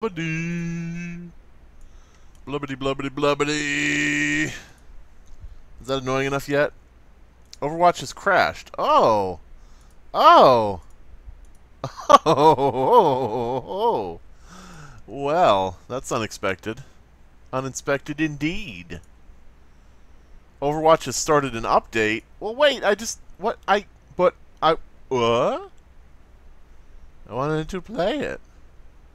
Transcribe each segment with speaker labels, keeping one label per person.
Speaker 1: Blubbity. Blubbity, blubbity, blubbity. Is that annoying enough yet? Overwatch has crashed. Oh. Oh. Oh. oh. Well, that's unexpected. Unexpected indeed. Overwatch has started an update. Well, wait, I just... What? I... But... I... What? I wanted to play it.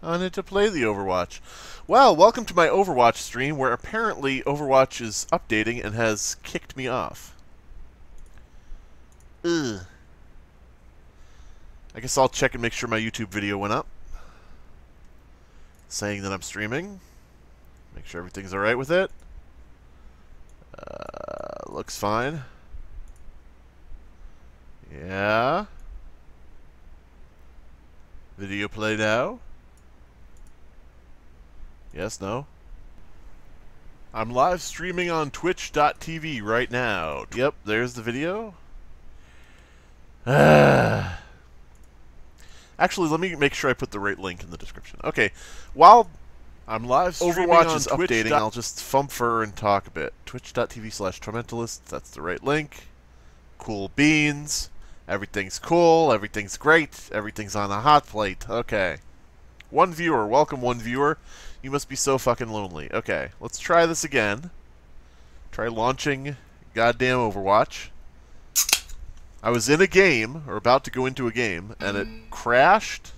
Speaker 1: I wanted to play the Overwatch. Well, welcome to my Overwatch stream, where apparently Overwatch is updating and has kicked me off. Ugh. I guess I'll check and make sure my YouTube video went up. Saying that I'm streaming. Make sure everything's alright with it. Uh, looks fine. Yeah. Video play now. Yes, no? I'm live streaming on twitch.tv right now. Yep, there's the video. Actually, let me make sure I put the right link in the description. Okay, while I'm live streaming Overwatch is updating, I'll just fumfer and talk a bit. Twitch.tv slash Tormentalist, that's the right link. Cool beans. Everything's cool, everything's great, everything's on a hot plate. Okay. One viewer, welcome one viewer. You must be so fucking lonely. Okay, let's try this again. Try launching goddamn Overwatch. I was in a game, or about to go into a game, and it crashed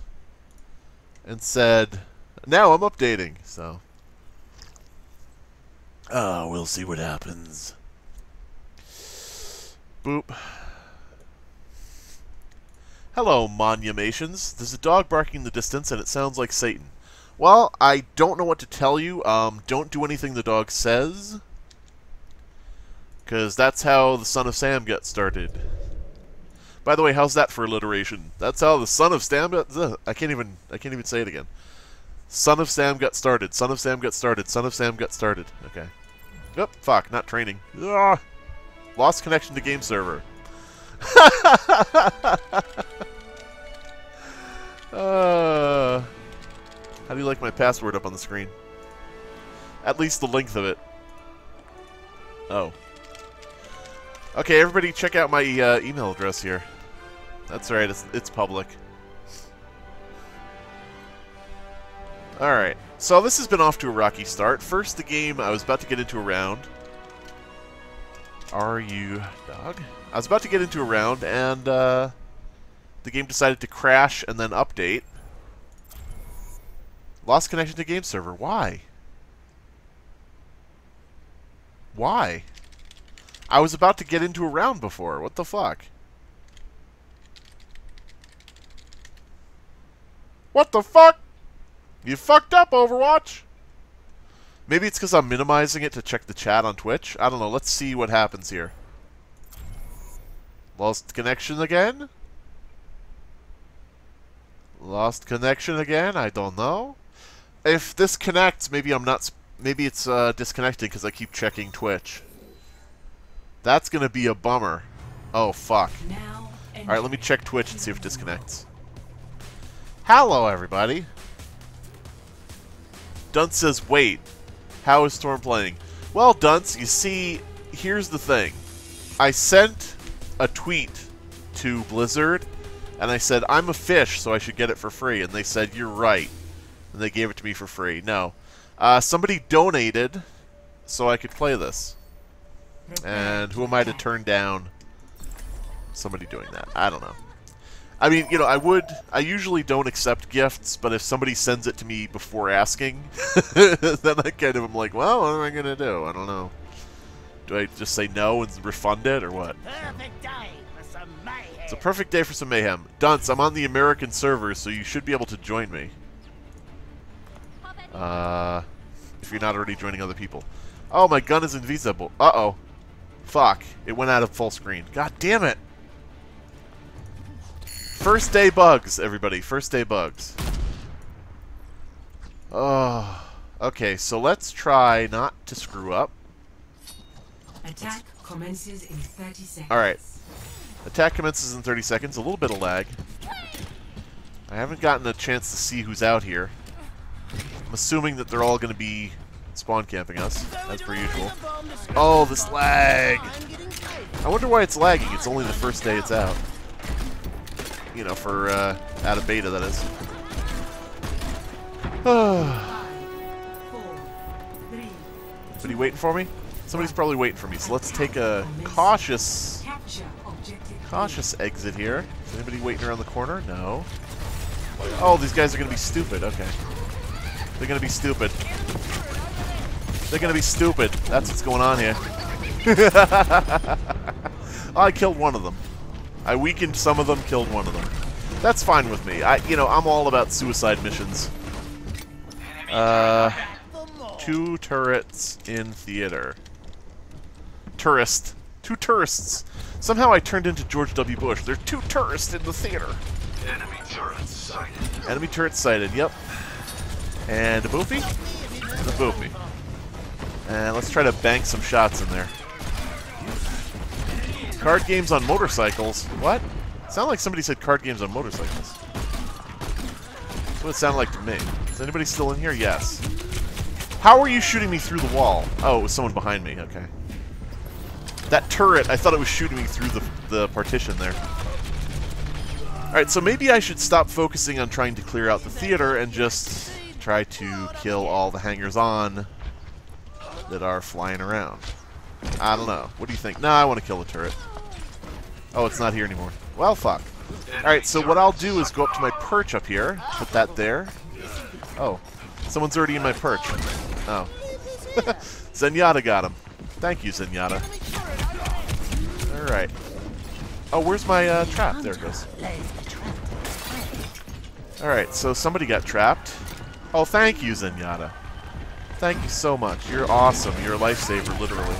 Speaker 1: and said, now I'm updating, so. Oh, we'll see what happens. Boop. Hello, Monumations. There's a dog barking in the distance, and it sounds like Satan. Well, I don't know what to tell you. Um, don't do anything the dog says. Because that's how the Son of Sam got started. By the way, how's that for alliteration? That's how the Son of Sam got... Ugh, I can't even... I can't even say it again. Son of Sam got started. Son of Sam got started. Son of Sam got started. Okay. Yep, fuck, not training. Ugh. Lost connection to game server. Uh... How do you like my password up on the screen? At least the length of it. Oh. Okay, everybody check out my uh, email address here. That's right, it's, it's public. Alright, so this has been off to a rocky start. First, the game I was about to get into a round. Are you dog? I was about to get into a round, and uh, the game decided to crash and then update. Lost connection to game server. Why? Why? I was about to get into a round before. What the fuck? What the fuck? You fucked up, Overwatch! Maybe it's because I'm minimizing it to check the chat on Twitch. I don't know. Let's see what happens here. Lost connection again? Lost connection again? I don't know if this connects, maybe I'm not. Maybe it's uh, disconnected because I keep checking Twitch. That's gonna be a bummer. Oh fuck. All right, let me check Twitch and see if it disconnects. Hello, everybody. Dunce says, "Wait, how is Storm playing?" Well, Dunce, you see, here's the thing. I sent a tweet to Blizzard, and I said, I'm a fish, so I should get it for free. And they said, you're right and they gave it to me for free. No. Uh, somebody donated so I could play this. And who am I to turn down somebody doing that? I don't know. I mean, you know, I would... I usually don't accept gifts, but if somebody sends it to me before asking, then I kind of am like, well, what am I going to do? I don't know. Do I just say no and refund it, or what? It's a perfect day for some mayhem. Dunce, I'm on the American server, so you should be able to join me. Uh, if you're not already joining other people. Oh, my gun is invisible. Uh-oh. Fuck. It went out of full screen. God damn it. First day bugs, everybody. First day bugs. Oh. Okay, so let's try not to screw up.
Speaker 2: Attack commences in 30 seconds.
Speaker 1: Alright. Attack commences in 30 seconds. A little bit of lag. I haven't gotten a chance to see who's out here. I'm assuming that they're all going to be spawn camping us, as per usual. Oh, this lag! I wonder why it's lagging. It's only the first day it's out. You know, for uh, out of beta, that is. Anybody waiting for me? Somebody's probably waiting for me, so let's take a cautious, cautious exit here. Is anybody waiting around the corner? No. Oh, these guys are going to be stupid. Okay. They're going to be stupid. They're going to be stupid. That's what's going on here. I killed one of them. I weakened some of them, killed one of them. That's fine with me. I, you know, I'm all about suicide missions. Uh, two turrets in theater. Tourist. Two tourists. Somehow I turned into George W. Bush. There are two tourists in the theater.
Speaker 3: Enemy turrets sighted.
Speaker 1: Enemy turret sighted, yep. And a boofy? And a boofy. And let's try to bank some shots in there. Card games on motorcycles? What? Sound like somebody said card games on motorcycles. That's what it sounded like to me. Is anybody still in here? Yes. How are you shooting me through the wall? Oh, it was someone behind me. Okay. That turret, I thought it was shooting me through the, the partition there. Alright, so maybe I should stop focusing on trying to clear out the theater and just try to kill all the hangers-on that are flying around. I don't know. What do you think? Nah, I want to kill the turret. Oh, it's not here anymore. Well, fuck. Alright, so what I'll do is go up to my perch up here, put that there. Oh, someone's already in my perch. Oh. Zenyatta got him. Thank you, Zenyatta. Alright. Oh, where's my uh, trap? There it goes. Alright, so somebody got trapped. Oh, thank you, Zenyatta. Thank you so much. You're awesome. You're a lifesaver, literally.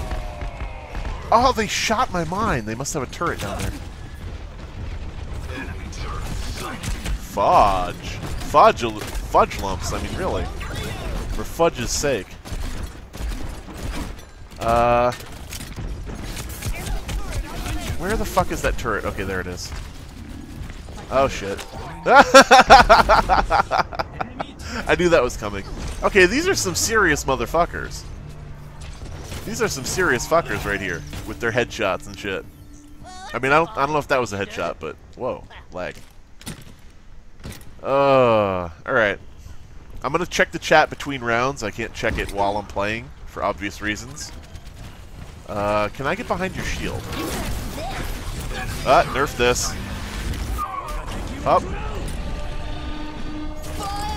Speaker 1: Oh, they shot my mine. They must have a turret down there. Fudge. Fudge, fudge lumps. I mean, really. For fudge's sake. Uh. Where the fuck is that turret? Okay, there it is. Oh shit. I knew that was coming. Okay, these are some serious motherfuckers. These are some serious fuckers right here with their headshots and shit. I mean, I don't, I don't know if that was a headshot, but whoa, lag. Uh, alright. I'm gonna check the chat between rounds. I can't check it while I'm playing, for obvious reasons. Uh, can I get behind your shield? Ah, nerf this. Up.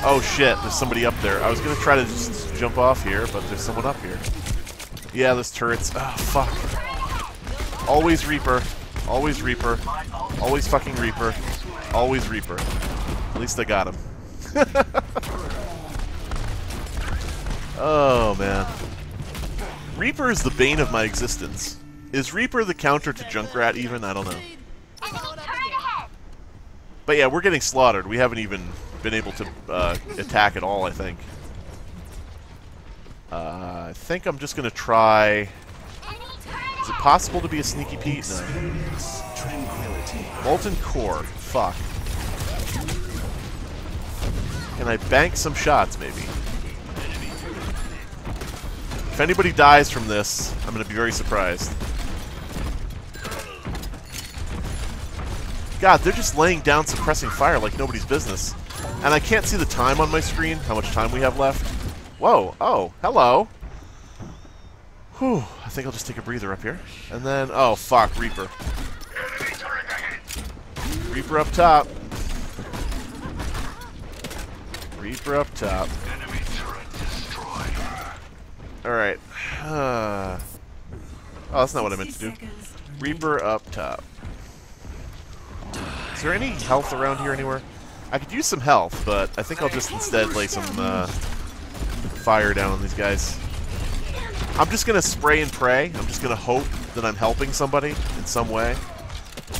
Speaker 1: Oh shit, there's somebody up there. I was gonna try to just jump off here, but there's someone up here. Yeah, those turrets. Oh, fuck. Always Reaper. Always Reaper. Always fucking Reaper. Always Reaper. At least I got him. oh, man. Reaper is the bane of my existence. Is Reaper the counter to Junkrat even? I don't know. But yeah, we're getting slaughtered. We haven't even been able to uh, attack at all, I think. Uh, I think I'm just going to try... Is it possible to be a sneaky Pete? No. Molten Core. Fuck. Can I bank some shots, maybe? If anybody dies from this, I'm going to be very surprised. God, they're just laying down suppressing fire like nobody's business. And I can't see the time on my screen, how much time we have left. Whoa, oh, hello. Whew, I think I'll just take a breather up here. And then, oh, fuck, Reaper. Reaper up top. Reaper up top.
Speaker 3: Enemy.
Speaker 1: Alright. Uh, oh, that's not what I meant to do. Reaper up top. Is there any health around here anywhere? I could use some health, but I think I'll just instead lay some uh, fire down on these guys. I'm just gonna spray and pray. I'm just gonna hope that I'm helping somebody in some way.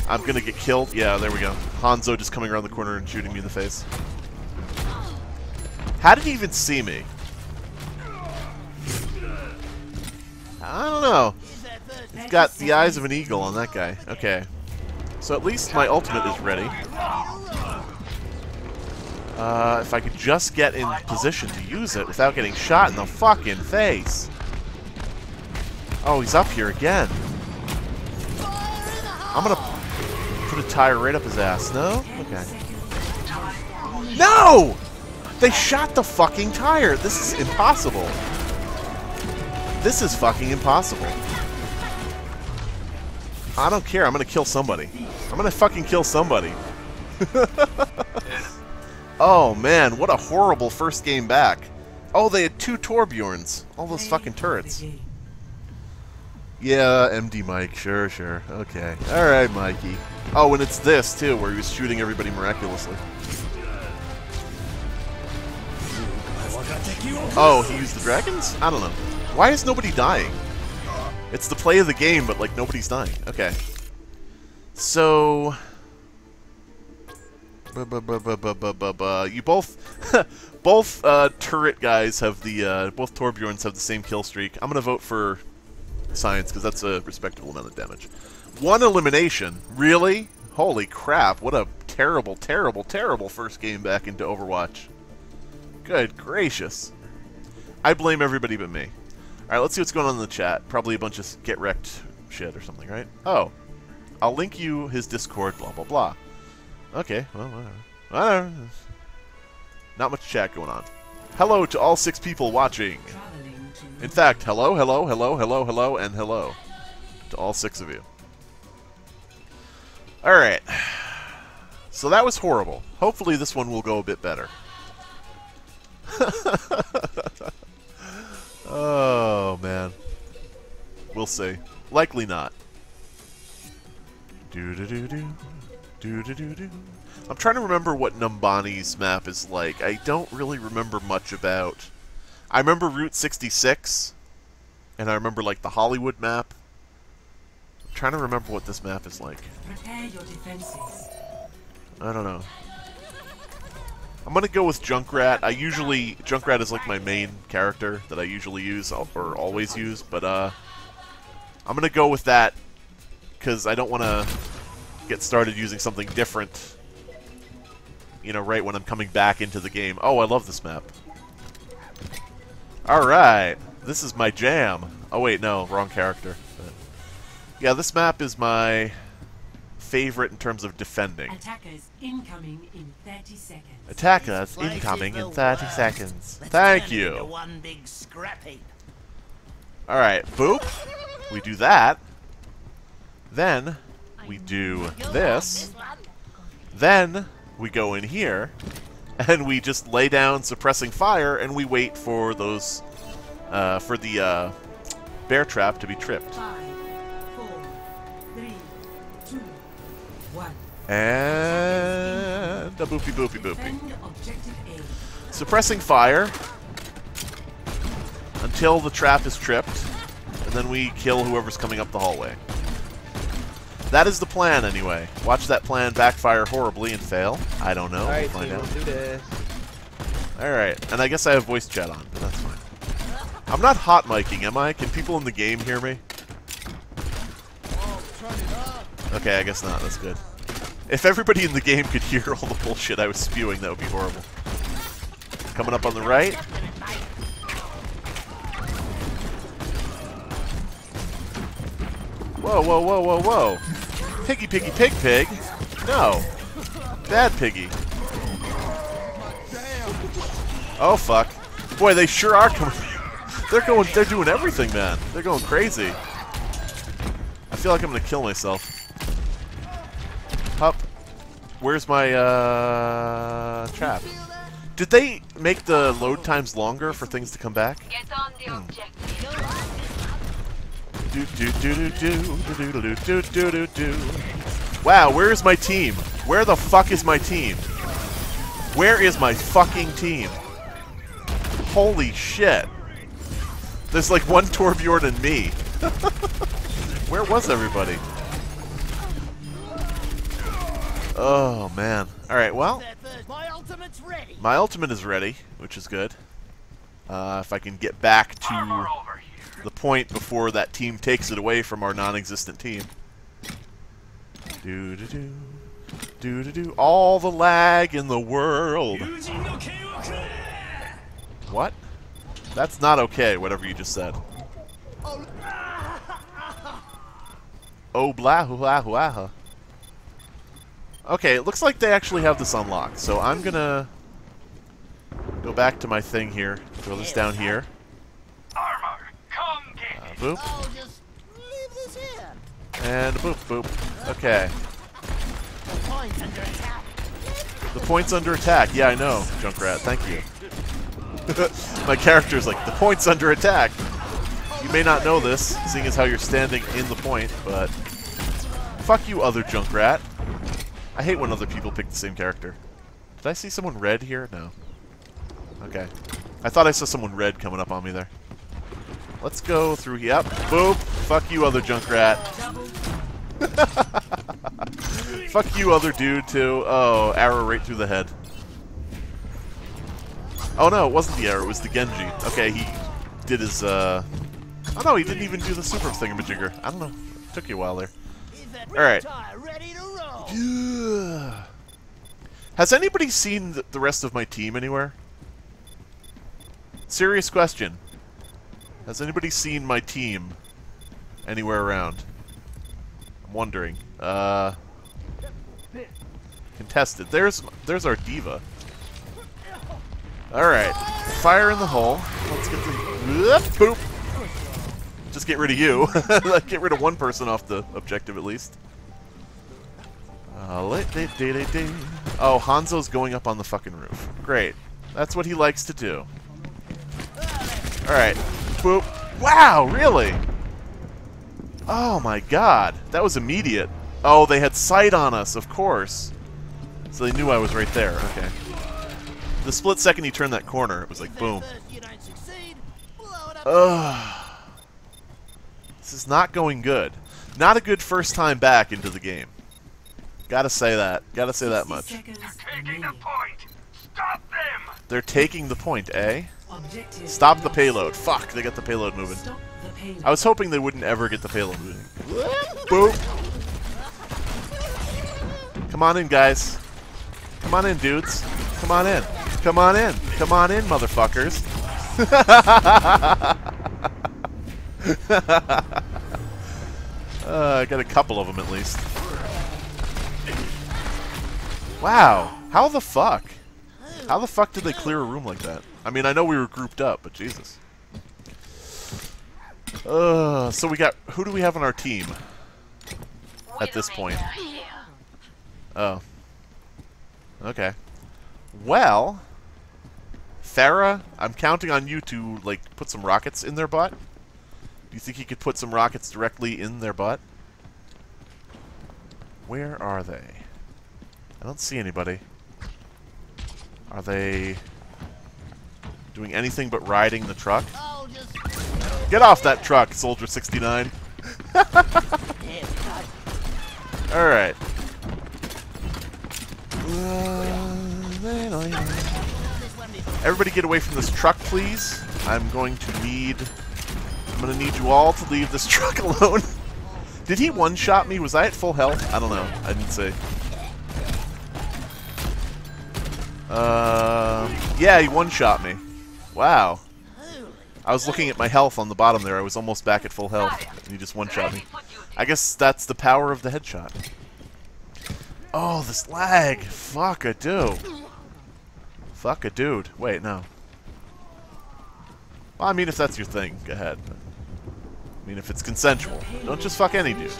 Speaker 1: I'm gonna get killed. Yeah, there we go. Hanzo just coming around the corner and shooting me in the face. How did he even see me? I don't know. He's got the eyes of an eagle on that guy. Okay. So at least my ultimate is ready. Uh, if I could just get in position to use it without getting shot in the fucking face. Oh, he's up here again. I'm gonna put a tire right up his ass. No? Okay. No! They shot the fucking tire. This is impossible. This is fucking impossible. I don't care. I'm gonna kill somebody. I'm gonna fucking kill somebody. oh man, what a horrible first game back. Oh, they had two Torbjorns. All those fucking turrets. Yeah, MD Mike. Sure, sure. Okay. Alright, Mikey. Oh, and it's this, too, where he was shooting everybody miraculously. Oh, he used the dragons? I don't know. Why is nobody dying? It's the play of the game, but, like, nobody's dying. Okay. So... You both... both uh, turret guys have the... Uh, both Torbjorns have the same kill streak. I'm gonna vote for science, because that's a respectable amount of damage. One elimination? Really? Holy crap, what a terrible, terrible, terrible first game back into Overwatch. Good gracious. I blame everybody but me. Alright, let's see what's going on in the chat. Probably a bunch of get wrecked shit or something, right? Oh. I'll link you his Discord, blah, blah, blah. Okay, well, whatever. Not much chat going on. Hello to all six people watching. In fact, hello, hello, hello, hello, hello, and hello to all six of you. Alright. So that was horrible. Hopefully this one will go a bit better. oh, man. We'll see. Likely not. Do do do do. Do do do do. I'm trying to remember what Numbani's map is like. I don't really remember much about. I remember Route 66, and I remember like the Hollywood map. I'm trying to remember what this map is like.
Speaker 2: prepare your defenses.
Speaker 1: I don't know. I'm gonna go with Junkrat. I usually Junkrat is like my main character that I usually use or always use, but uh, I'm gonna go with that because I don't want to get started using something different. You know, right when I'm coming back into the game. Oh, I love this map. All right, this is my jam. Oh wait, no, wrong character. But yeah, this map is my favorite in terms of defending.
Speaker 2: Attackers incoming in 30 seconds.
Speaker 4: Attackers
Speaker 1: incoming in 30
Speaker 4: worst.
Speaker 1: seconds.
Speaker 4: Let's
Speaker 1: Thank
Speaker 4: turn it into
Speaker 1: you.
Speaker 4: One big scrap heap.
Speaker 1: Alright, boop. We do that. Then we do this. Then we go in here and we just lay down suppressing fire and we wait for those uh, for the uh, bear trap to be tripped. And a boopy boopy boopy.
Speaker 2: Defend objective A.
Speaker 1: suppressing fire until the trap is tripped, and then we kill whoever's coming up the hallway. That is the plan, anyway. Watch that plan backfire horribly and fail. I don't know.
Speaker 5: Alright,
Speaker 1: we'll
Speaker 5: team,
Speaker 1: find
Speaker 5: let's do this.
Speaker 1: Alright, and I guess I have voice chat on, but that's fine. I'm not hot miking, am I? Can people in the game hear me? Okay, I guess not. That's good. If everybody in the game could hear all the bullshit I was spewing, that would be horrible. Coming up on the right. Whoa, whoa, whoa, whoa, whoa. Piggy, piggy, pig, pig. No. Bad piggy. Oh, fuck. Boy, they sure are coming. They're going, they're doing everything, man. They're going crazy. I feel like I'm gonna kill myself. Where's my, uh, trap? Did they make the load times longer for things to come back? Do. Wow, where is my team? Where the fuck is my team? Where is my fucking team? Holy shit. There's like one Torbjorn and me. Where was everybody? Oh man. Alright, well,
Speaker 4: My
Speaker 1: my ultimate is ready, which is good. Uh, if I can get back to
Speaker 3: Armor over here.
Speaker 1: the point before that team takes it away from our non-existent team. Do do do. Do do do. All the lag in the world. What? That's not okay, whatever you just said. Oh, blah, hoo, hoo, hoo. Okay, it looks like they actually have this unlocked, so I'm gonna go back to my thing here, throw this down here.
Speaker 3: Armor, come get
Speaker 1: Uh, boop,
Speaker 4: Oh, just leave this here.
Speaker 1: and boop, boop. Okay.
Speaker 4: The point's under attack.
Speaker 1: The point's under attack. Yeah, I know, Junkrat. Thank you. My character's like, the point's under attack. You may not know this, seeing as how you're standing in the point, but... Fuck you, other Junkrat. I hate when other people pick the same character. Did I see someone red here? No. Okay. I thought I saw someone red coming up on me there. Let's go through here. Yep. Boop. Fuck you, other Junkrat. Fuck you, other dude, too. Oh, arrow right through the head. Oh no, it wasn't the arrow, it was the Genji. Okay, he did his, uh... Oh no, he didn't even do the super thingamajigger. I don't know. took you a while there.
Speaker 4: To roll?
Speaker 1: Yeah. Has anybody seen the rest of my team anywhere? Serious question. Has anybody seen my team anywhere around? I'm wondering. Uh, contested. There's there's our D.Va. All right, fire in the hole. Let's get the Whoop, poop. Just get rid of you. get rid of one person off the objective at least. Uh, day- day- day- day. Oh, Hanzo's going up on the fucking roof. Great. That's what he likes to do. Alright. Boop. Wow, really? Oh my god. That was immediate. Oh, they had sight on us, of course. So they knew I was right there. Okay. The split second he turned that corner, it was like boom.
Speaker 4: First you don't succeed, blow it up.
Speaker 1: Ugh. This is not going good. Not a good first time back into the game. Gotta say that. Gotta say that
Speaker 2: 60
Speaker 1: much.
Speaker 2: seconds
Speaker 3: Taking the point. Stop them.
Speaker 1: They're taking the point, eh?
Speaker 2: Objective
Speaker 1: Stop the
Speaker 2: lost.
Speaker 1: payload. Fuck, they got the payload moving.
Speaker 2: Stop the payload.
Speaker 1: I was hoping they wouldn't ever get the payload moving. Boop. Come on in, guys. Come on in, dudes. Come on in. Come on in. Come on in, motherfuckers. uh, I got a couple of them at least. Wow. How the fuck? How the fuck did they clear a room like that? I mean, I know we were grouped up, but Jesus. Uh, so we got who do we have on our team? At this point. Oh. Okay. Well, Pharah, I'm counting on you to like put some rockets in their butt. Do you think he could put some rockets directly in their butt? Where are they? I don't see anybody. Are they doing anything but riding the truck? Get off that truck, Soldier 69.
Speaker 4: here, cut.
Speaker 1: Alright. Everybody get away from this truck, please. I'm going to need... I'm to need you all to leave this truck alone. Did he one-shot me? Was I at full health? I don't know. I didn't say. Uh, yeah, he one-shot me. Wow. I was looking at my health on the bottom there. I was almost back at full health. And he just one-shot me. I guess that's the power of the headshot. Oh, this lag. Fuck a do. Fuck a dude. Wait, no. Well, I mean, if that's your thing, go ahead. But, mean, if it's consensual. Don't just fuck any dude.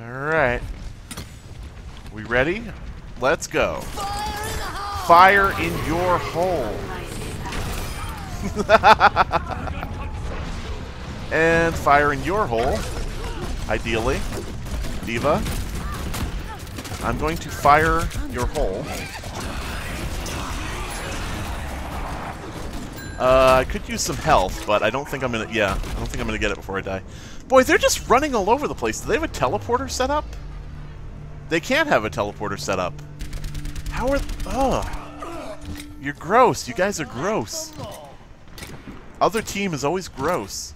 Speaker 1: Alright. We ready? Let's go.
Speaker 4: Fire in
Speaker 1: your hole. and fire in your hole. Ideally. D.Va. I'm going to fire your hole. Uh, I could use some health, but I don't think I'm gonna. Yeah, I don't think I'm gonna get it before I die. Boy, they're just running all over the place. Do they have a teleporter set up? They can't have a teleporter set up. How are? Oh, you're gross. You guys are gross. Other team is always gross.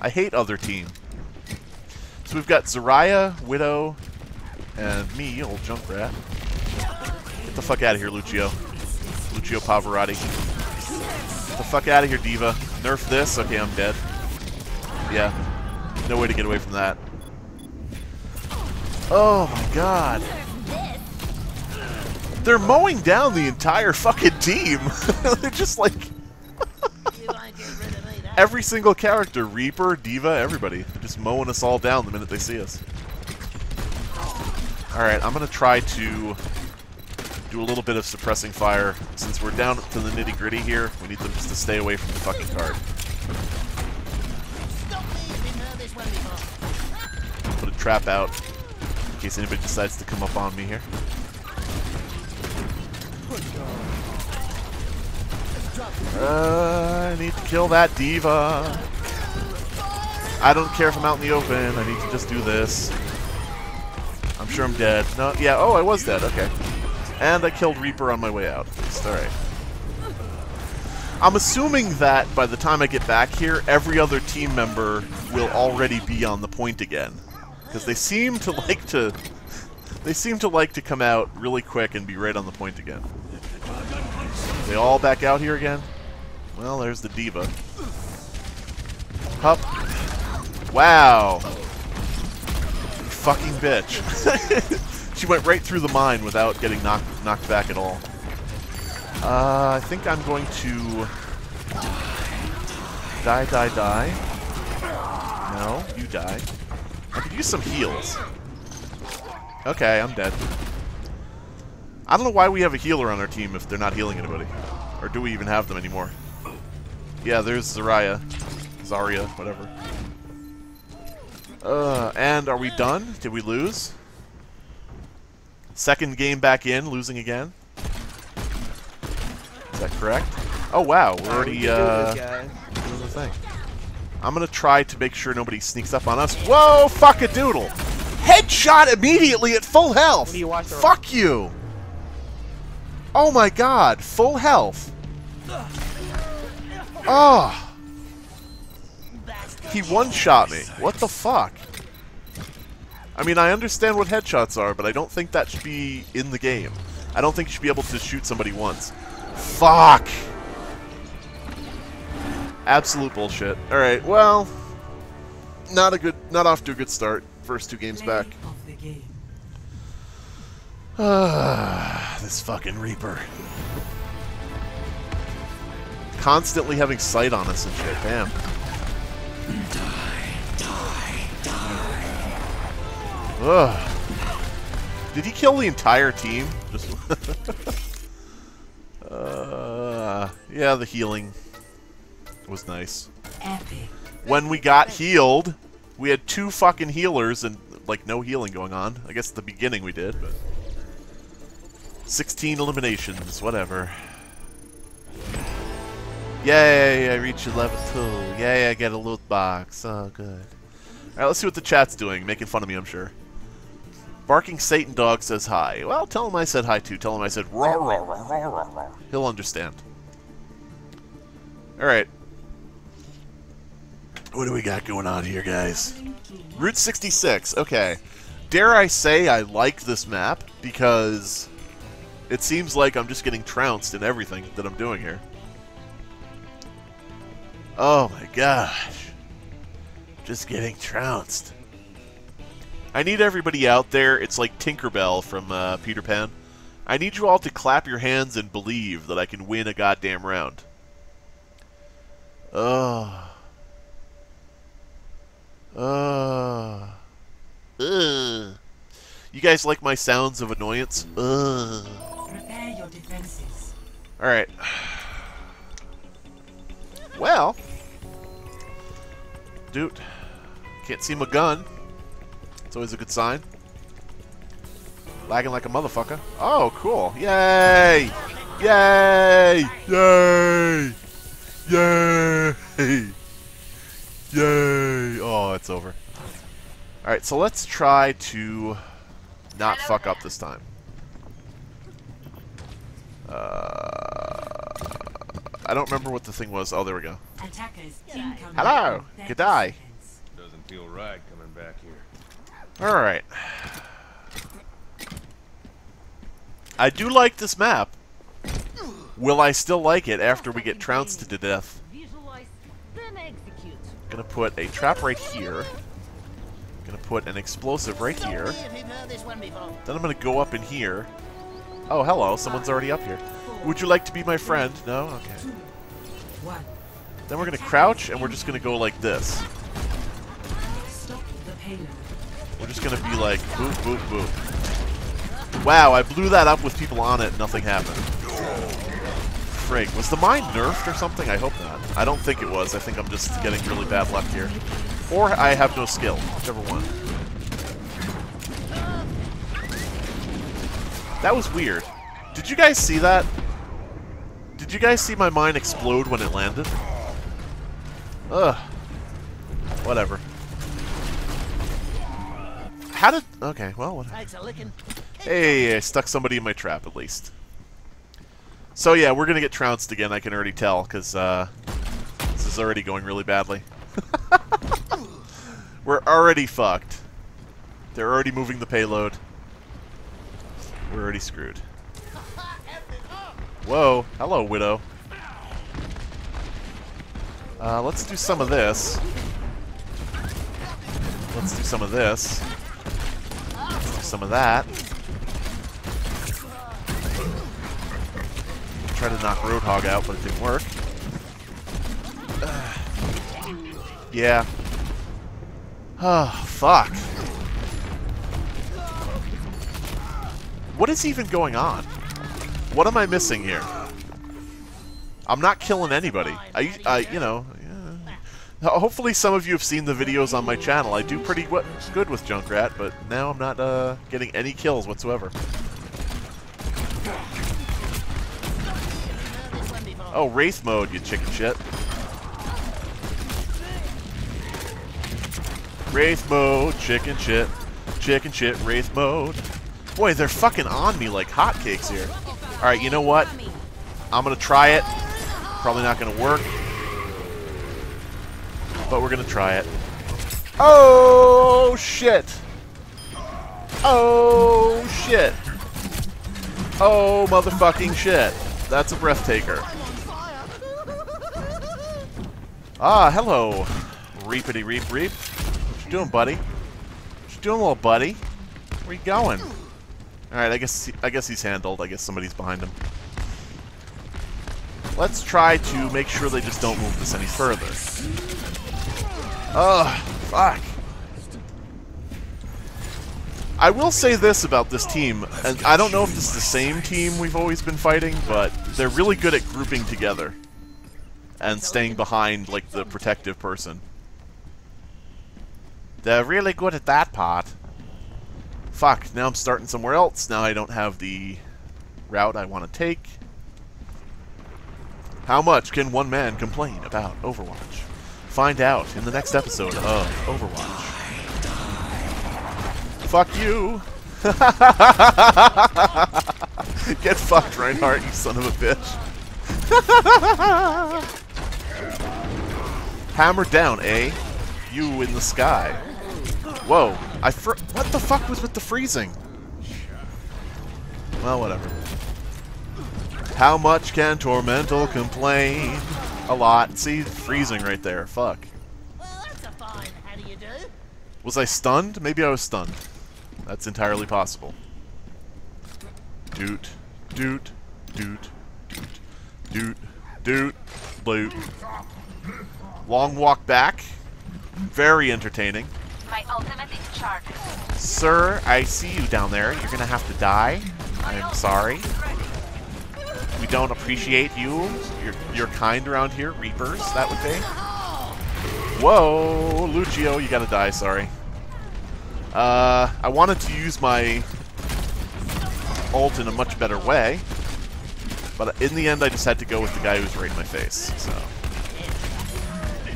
Speaker 1: I hate other team. So we've got Zarya, Widow, and me, old Junkrat. Get the fuck out of here, Lucio. Lucio Pavarotti. The fuck out of here, D.Va. Nerf this? Okay, I'm dead. Yeah. No way to get away from that. Oh my god. They're mowing down the entire fucking team. They're just like every single character, Reaper, D.Va, everybody, They're just mowing us all down the minute they see us. Alright, I'm gonna try to do a little bit of suppressing fire. Since we're down to the nitty gritty here, we need them just to stay away from the fucking card. Put a trap out in case anybody decides to come up on me here. Uh, I need to kill that D.Va. I don't care if I'm out in the open. I need to just do this. I'm sure I'm dead. No, yeah. Oh, I was dead. Okay. And I killed Reaper on my way out. It's all right. I'm assuming that by the time I get back here, every other team member will already be on the point again, because they seem to like to. They seem to like to come out really quick and be right on the point again. They all back out here again? Well, there's the D.Va. Hup. Wow. Fucking bitch. she went right through the mine without getting knocked knocked back at all. Uh, I think I'm going to die, die, die. No, you die. I could use some heals. Okay, I'm dead. I don't know why we have a healer on our team if they're not healing anybody. Or do we even have them anymore? Yeah, there's Zarya. Zarya, whatever. Uh, and are we done? Did we lose? Second game back in, losing again? Is that correct? Oh wow, we're already uh, doing the thing. I'm gonna try to make sure nobody sneaks up on us. Whoa, fuck a doodle! Headshot immediately at full health!
Speaker 5: you
Speaker 1: Fuck you! Oh my god, full health. Oh, he one-shot me. What the fuck? I mean, I understand what headshots are, but I don't think that should be in the game. I don't think you should be able to shoot somebody once. Fuck! Absolute bullshit. Alright, well... Not a good... Not off to a good start. First two games
Speaker 2: Play
Speaker 1: back.
Speaker 2: game.
Speaker 1: Ah, this fucking Reaper. Constantly having sight on us and shit. Damn. Ugh. Did he kill the entire team? Just. uh, yeah, the healing was nice.
Speaker 2: Epic.
Speaker 1: When we got healed, we had two fucking healers and like no healing going on. I guess at the beginning we did, but 16 eliminations, whatever. Yay, I reached level 2. Yay, I get a loot box. Oh, good. Alright, let's see what the chat's doing. Making fun of me, I'm sure. Barking Satan Dog says hi. Well, tell him I said hi too. Tell him I said roar, roar, roar, roar, roar. He'll understand. Alright. What do we got going on here, guys? Route 66. Okay. Dare I say I like this map because it seems like I'm just getting trounced in everything that I'm doing here. Oh my gosh. Just getting trounced. I need everybody out there. It's like Tinkerbell from uh, Peter Pan. I need you all to clap your hands and believe that I can win a goddamn round. Oh. Uh. Ugh. You guys like my sounds of annoyance? Ugh.
Speaker 2: Prepare your defenses.
Speaker 1: Alright. Well. Dude. Can't see my gun. It's always a good sign. Lagging like a motherfucker. Oh, cool. Yay! Yay! Yay! Yay! Yay! Oh, it's over. Alright, so let's try to not fuck up this time. Uh, I don't remember what the thing was. Oh, there we go. Hello.
Speaker 2: in 30
Speaker 1: Good day.
Speaker 6: Doesn't feel right coming back here.
Speaker 1: Alright. I do like this map. Will I still like it after we get trounced to death? Gonna put a trap right here. Gonna put an explosive right here. Then I'm gonna go up in here. Oh, hello, someone's already up here. Would you like to be my friend? No? Okay. Then we're gonna crouch and we're just gonna go like this. We're just gonna be like boop, boop, boop. Wow, I blew that up with people on it nothing happened. Frig. Was the mine nerfed or something? I hope not. I don't think it was. I think I'm just getting really bad luck here. Or I have no skill. Whichever one. That was weird. Did you guys see that? Did you guys see my mine explode when it landed? Ugh. Whatever. Okay, well, what...
Speaker 4: Takes a licking.
Speaker 1: Hey, I stuck somebody in my trap at least. So yeah, we're gonna get trounced again, I can already tell, because uh, this is already going really badly. we're already fucked. They're already moving the payload. We're already screwed. Whoa, hello, Widow. Uh, let's do some of this. Let's do some of this. Some of that. Try to knock Roadhog out, but it didn't work. yeah. Oh, fuck. What is even going on? What am I missing here? I'm not killing anybody. I, I you know. Hopefully some of you have seen the videos on my channel. I do pretty good with Junkrat, but now I'm not uh, getting any kills whatsoever. Oh, Wraith mode, you chicken shit. Wraith mode, chicken shit. Chicken shit, Wraith mode. Boy, they're fucking on me like hotcakes here. Alright, you know what? I'm gonna try it. Probably not gonna work. But we're gonna try it. Oh, shit. Oh, shit. Oh, motherfucking shit. That's a breathtaker. Ah, hello. Reapity reap reap. What you doing, buddy? What you doing, little buddy? Where you going? Alright, I guess he, I guess he's handled. I guess somebody's behind him. Let's try to make sure they just don't move this any further. Ugh, fuck. I will say this about this team, and I don't know if this is the same team we've always been fighting, but they're really good at grouping together and staying behind, like, the protective person. They're really good at that part. Fuck, now I'm starting somewhere else. Now I don't have the route I want to take. How much can one man complain about Overwatch? Find out in the next episode of Overwatch. Fuck you! Get fucked, Reinhardt, you son of a bitch. Hammer down, eh? You in the sky. Whoa, I fr- What the fuck was with the freezing? Well, whatever. How much can Tormental complain? A lot. See, freezing right there. Fuck.
Speaker 4: Well, that's a fine. How do you do?
Speaker 1: Was I stunned? Maybe I was stunned. That's entirely possible. Doot, doot, doot, doot, doot, doot, loot. Long walk back. Very entertaining.
Speaker 7: My ultimate is charged.
Speaker 1: Sir, I see you down there. You're gonna have to die. I'm sorry. We don't appreciate you. You're, you're kind around here. Reapers, that would be. Whoa, Lucio, you gotta die, sorry. Uh, I wanted to use my ult in a much better way, but in the end I just had to go with the guy who was right in my face, so.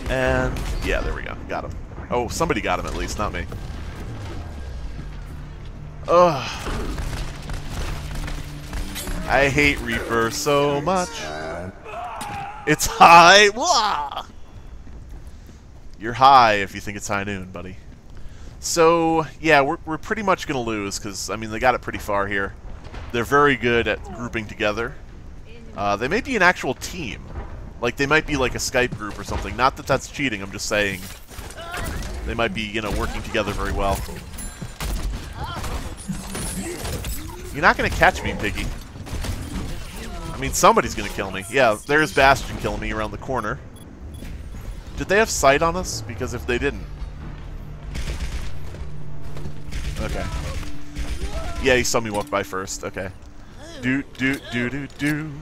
Speaker 1: And, yeah, there we go. Got him. Oh, somebody got him at least, not me. Ugh. I hate Reaper so much. It's high. Wah! You're high if you think it's high noon, buddy. So, yeah, we're, we're pretty much going to lose, because, I mean, they got it pretty far here. They're very good at grouping together. Uh, they may be an actual team. Like, they might be like a Skype group or something. Not that that's cheating, I'm just saying they might be, you know, working together very well. You're not going to catch me, Piggy. I mean, somebody's going to kill me. Yeah, there's Bastion killing me around the corner. Did they have sight on us? Because if they didn't... Okay. Yeah, he saw me walk by first. Okay. Do, do, do, do, do.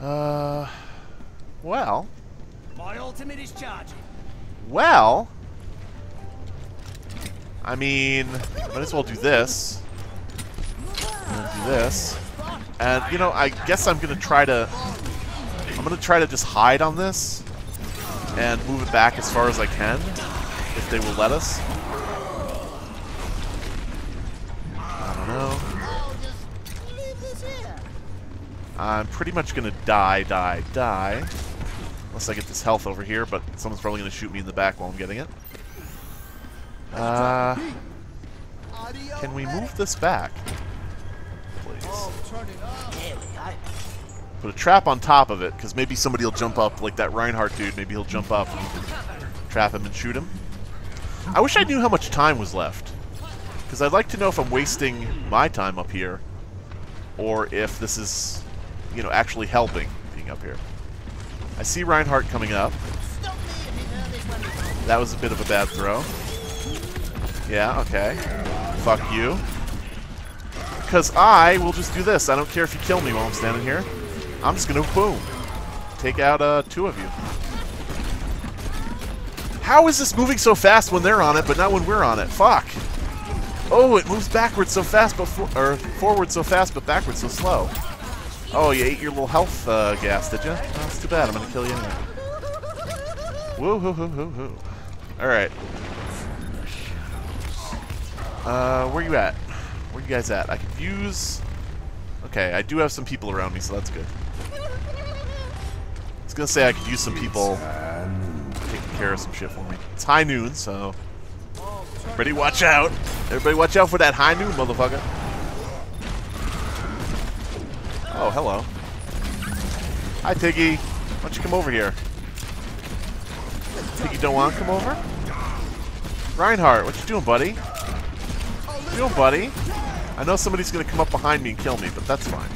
Speaker 1: Uh... Well...
Speaker 5: My ultimate is charging.
Speaker 1: Well... I mean, might as well do this. And do this. And, you know, I guess I'm to try to... I'm to try to just hide on this. And move it back as far as I can. If they will let us. I don't know. I'm pretty much to die, die, die. Unless I get this health over here, but someone's probably to shoot me in the back while I'm getting it. Uh, can we move this back? Please.
Speaker 4: There we go.
Speaker 1: Put a trap on top of it, because maybe somebody will jump up, like that Reinhardt dude. Maybe he'll jump up trap him and shoot him. I wish I knew how much time was left. Because I'd like to know if I'm wasting my time up here, or if this is, you know, actually helping being up here. I see Reinhardt coming up. That was a bit of a bad throw. Yeah, okay. Fuck you. Because I will just do this. I don't care if you kill me while I'm standing here. I'm just gonna boom. Take out uh, two of you. How is this moving so fast when they're on it, but not when we're on it? Fuck. Oh, it moves backwards so fast, but for or forward so fast, but backwards so slow. Oh, you ate your little health uh, gas, did you? Oh, that's too bad. I'm gonna kill you anyway. Woo hoo hoo hoo hoo. Alright. Uh, where you at? Where you guys at? I could use... Okay, I do have some people around me, so that's good. I was gonna say I could use some people taking care of some shit for me. It's high noon, so... Everybody watch out! Everybody watch out for that high noon, motherfucker! Oh, hello. Hi, Tiggy. Why don't you come over here? You don't want to come over? Reinhardt, what you doing, buddy? Doing, buddy? I know somebody's gonna come up behind me and kill me, but that's fine.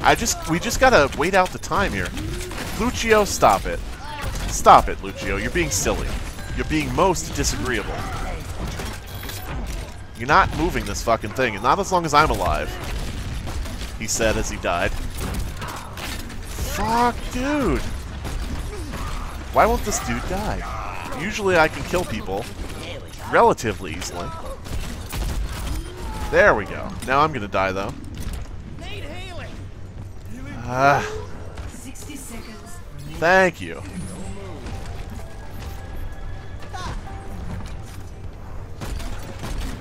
Speaker 1: I just, we just gotta wait out the time here. Lucio, stop it. Stop it, Lucio. You're being silly. You're being most disagreeable. You're not moving this fucking thing, and not as long as I'm alive. He said as he died. Fuck, dude. Why won't this dude die? Usually I can kill people relatively easily. There we go. Now I'm gonna die though.
Speaker 4: Need healing.
Speaker 1: Ah,
Speaker 2: 60 seconds.
Speaker 1: thank you.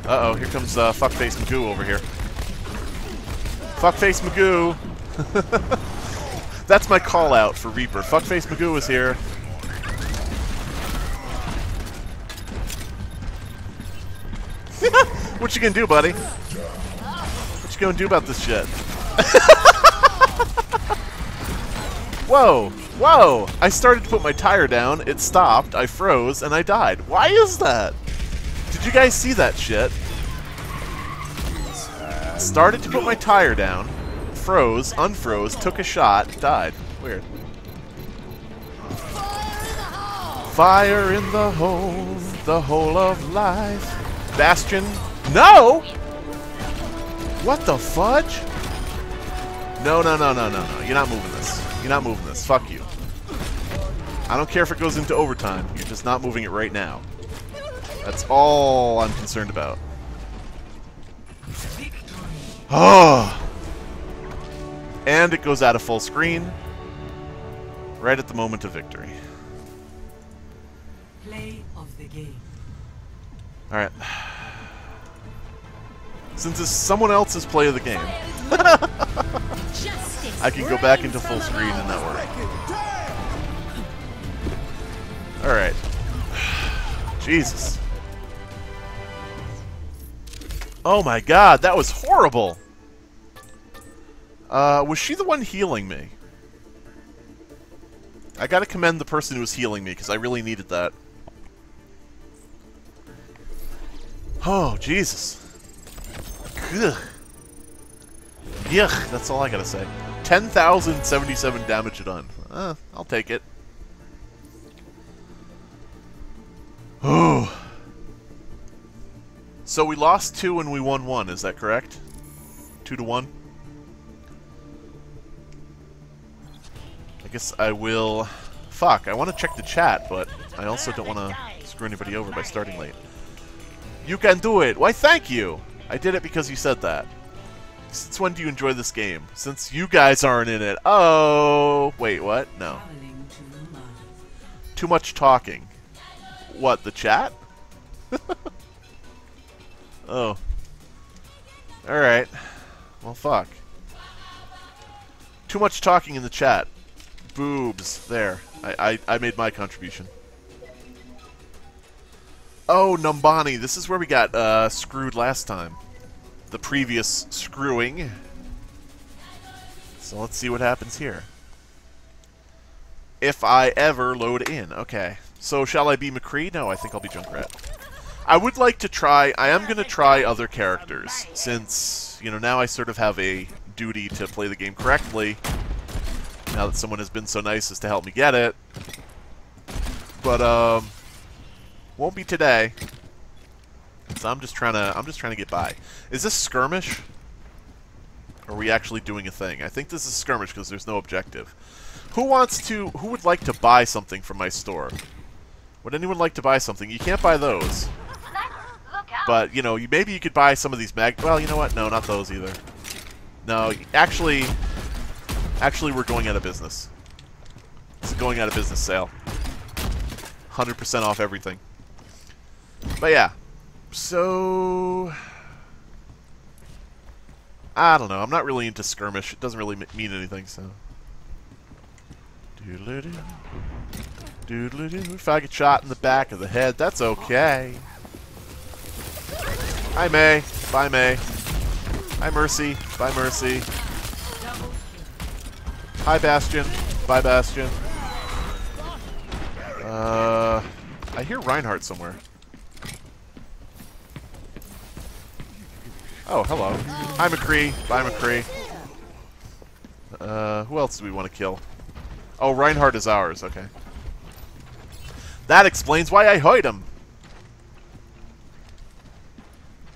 Speaker 1: Uh oh, here comes uh, Fuckface Magoo over here. Fuckface Magoo! That's my call out for Reaper. Fuckface Magoo is here. What you gonna do, buddy? What you gonna do about this shit? Whoa! Whoa! I started to put my tire down, it stopped, I froze, and I died. Why is that? Did you guys see that shit? Started to put my tire down, froze, unfroze, took a shot, died. Weird. Fire in the hole, the hole of life. Bastion. No! What the fudge? No, no, no, no, no, no. You're not moving this. You're not moving this. Fuck you. I don't care if it goes into overtime. You're just not moving it right now. That's all I'm concerned about. Oh! And it goes out of full screen. Right at the moment of victory.
Speaker 2: Play of the game.
Speaker 1: Alright. Since it's someone else's play of the game, I can go back into full screen and that work. Alright. Jesus. Oh my god, that was horrible! Uh, was she the one healing me? I gotta commend the person who was healing me, because I really needed that. Oh, Jesus. Ugh. Yuck, that's all I gotta say. 10,077 damage done. Uh, I'll take it. Oh. So we lost two and we won one, is that correct? Two to one? I guess I will... Fuck, I want to check the chat, but I also don't want to screw anybody over by starting late. You can do it! Why, thank you! I did it because you said that. Since when do you enjoy this game? Since you guys aren't in it. Oh, wait, what? No. Too much talking. What, the chat? oh. Alright. Well, fuck. Too much talking in the chat. Boobs. There. I, I, I made my contribution. Oh, Numbani. This is where we got uh, screwed last time. The previous screwing. So let's see what happens here. If I ever load in. Okay. So shall I be McCree? No, I think I'll be Junkrat. I would like to try... I am going to try other characters, since, you know, now I sort of have a duty to play the game correctly, now that someone has been so nice as to help me get it. But, um... Won't be today. So I'm just trying to... I'm just trying to get by. Is this skirmish? Or are we actually doing a thing? I think this is skirmish because there's no objective. Who wants to... Who would like to buy something from my store? Would anyone like to buy something? You can't buy those. But, you know, you, maybe you could buy some of these mag... Well, you know what? No, not those either. No, actually... Actually, we're going out of business. It's a going out of business sale. 100% off everything. But yeah. So... I don't know. I'm not really into skirmish. It doesn't really mean anything, so... Doodle-doo. Doodle-doo. If I get shot in the back of the head, that's okay. Hi, Mei. Bye, Mei. Hi, Mercy. Bye, Mercy. Hi, Bastion. Bye, Bastion. Uh, I hear Reinhardt somewhere. Oh, hello. Hi, McCree. Bye, McCree. Uh, who else do we want to kill? Oh, Reinhardt is ours. Okay. That explains why I hide him.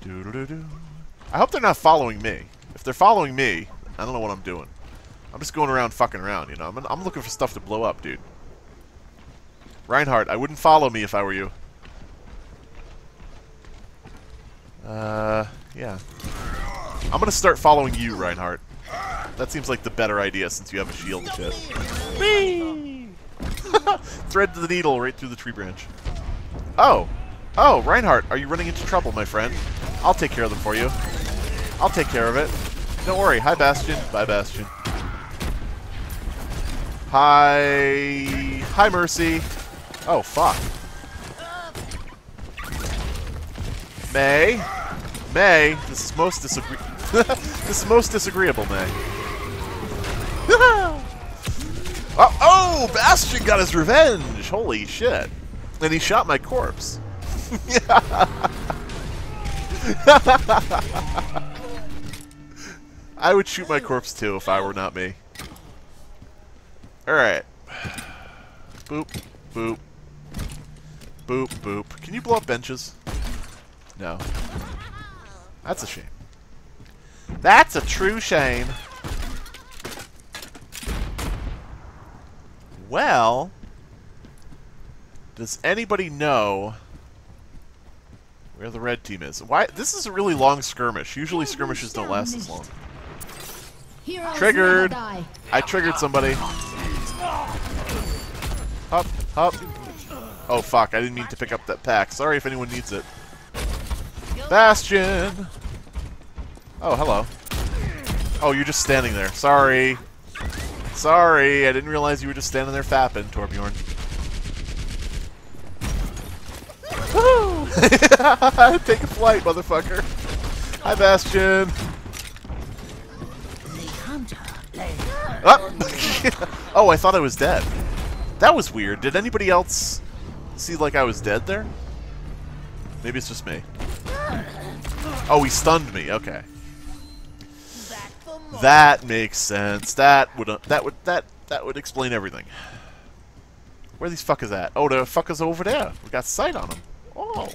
Speaker 1: Doo-doo-doo-doo. I hope they're not following me. If they're following me, I don't know what I'm doing. I'm just going around fucking around, you know. I'm, I'm looking for stuff to blow up, dude. Reinhardt, I wouldn't follow me if I were you. Uh, yeah. I'm gonna start following you, Reinhardt. That seems like the better idea since you have a shield and shit. Thread the needle right through the tree branch. Oh! Oh, Reinhardt, are you running into trouble, my friend? I'll take care of them for you. I'll take care of it. Don't worry. Hi, Bastion. Bye, Bastion. Hi... Hi, Mercy. Oh, fuck. Mei? Mei? This is most disagree... this is most disagreeable, man. oh, oh! Bastion got his revenge! Holy shit. And he shot my corpse. I would shoot my corpse too if I were not me. Alright. Boop, boop. Boop, boop. Can you blow up benches? No. That's a shame. That's a true shame. Well, does anybody know where the red team is? Why? This is a really long skirmish. Usually skirmishes don't last as long. Triggered. I triggered somebody. Up, up. Oh fuck, I didn't mean to pick up that pack. Sorry if anyone needs it. Bastion! Oh, hello. Oh, you're just standing there. Sorry. Sorry, I didn't realize you were just standing there fapping, Torbjorn. Woo! Take a flight, motherfucker. Hi, Bastion. Oh! oh, I thought I was dead. That was weird. Did anybody else see like I was dead there? Maybe it's just me. Oh, he stunned me. Okay. That makes sense. That would uh, that would that that would explain everything. Where these fuckers at? Oh, the fuckers over there. We got sight on them. Oh.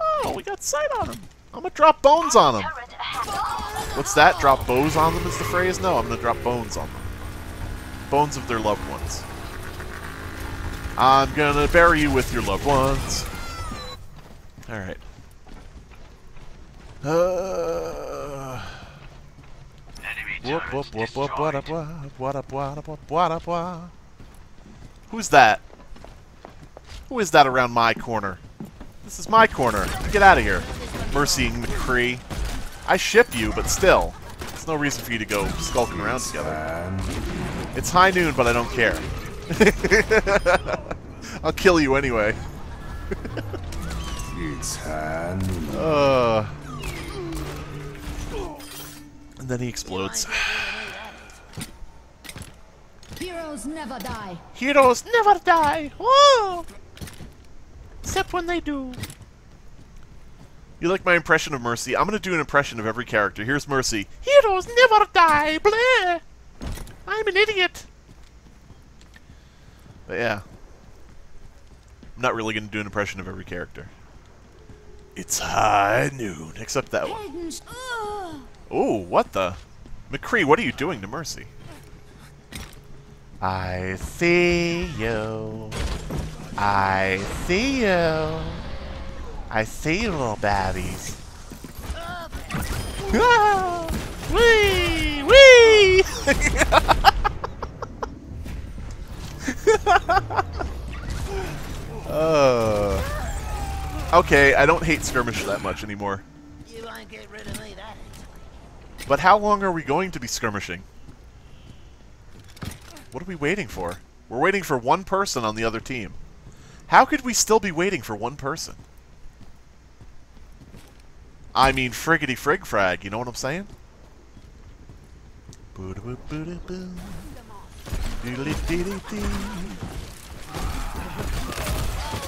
Speaker 1: Oh, we got sight on them. I'm gonna drop bones on them. What's that? Drop bows on them is the phrase? No, I'm gonna drop bones on them. Bones of their loved ones. I'm gonna bury you with your loved ones. Alright. Uh, whoop,
Speaker 3: turret
Speaker 1: whoop, whoop, whoop, what up,
Speaker 3: destroyed.
Speaker 1: what up, what up, what up, what up, what up. Who's that? Who is that around my corner? This is my corner. Get out of here. Mercy McCree. I ship you, but still. There's no reason for you to go skulking around together. It's high noon, but I don't care. I'll kill you anyway.
Speaker 8: It's hand.
Speaker 1: Uh. And then he explodes.
Speaker 6: Heroes never die.
Speaker 1: Heroes never die. Whoa! Except when they do. You like my impression of Mercy? I'm gonna do an impression of every character. Here's Mercy. Heroes never die. Bleh. I'm an idiot. But yeah. I'm not really gonna do an impression of every character. It's high noon. Except that one.
Speaker 6: Heldens. Ugh.
Speaker 1: Oh, what the? McCree, what are you doing to Mercy? I see you. I see you. I see you, little baddies. Ah, wee! Wee! uh, okay, I don't hate skirmish that much anymore.
Speaker 4: You won't get rid of me that easily.
Speaker 1: But how long are we going to be skirmishing? What are we waiting for? We're waiting for one person on the other team. How could we still be waiting for one person? I mean, friggity frig frag, you know what I'm saying?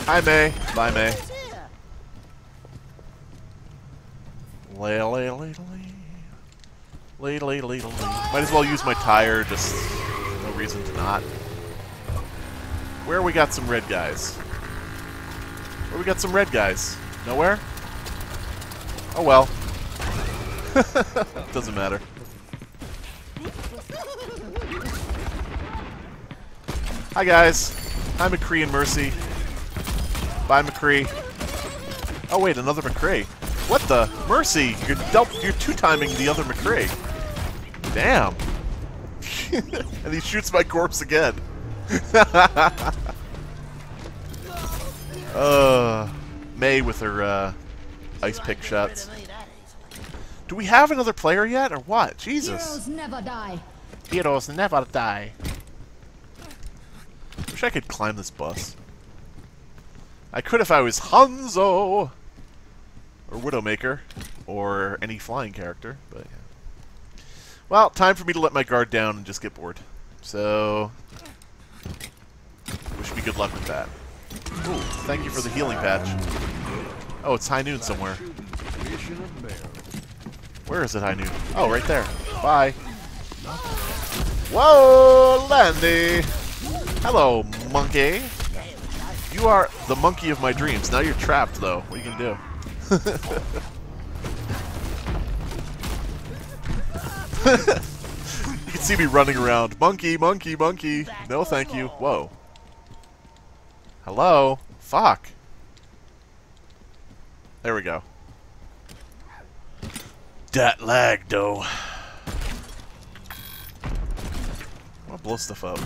Speaker 1: Hi, Mei. Bye,
Speaker 4: Mei.
Speaker 1: Lay, lay, lay, lay. Lay, lay, lay, lay. Might as well use my tire, just no reason to not. Where we got some red guys? Where we got some red guys? Nowhere? Oh well. Doesn't matter. Hi guys. Hi McCree and Mercy. Bye McCree. Oh wait, another McCree. What the? Mercy! You're you're two-timing the other McCree. Damn. and he shoots my corpse again. uh, Mei with her uh, ice pick shots.
Speaker 4: of me that easily.
Speaker 1: Do we have another player yet, or what? Jesus.
Speaker 6: Heroes never die.
Speaker 1: Heroes never die. Wish I could climb this bus. I could if I was Hanzo! Or Widowmaker. Or any flying character, but yeah. Well, time for me to let my guard down and just get bored. So... Wish me good luck with that. Ooh, thank you for the healing patch. Oh, it's high noon somewhere. Where is it high noon? Oh, right there. Bye. Whoa, Landy! Hello, monkey. You are the monkey of my dreams. Now you're trapped, though. What are you gonna do? you can see me running around. Monkey, monkey, monkey. No, thank you. Whoa. Hello? Fuck. There we go. That lag, though. I'll blow stuff up.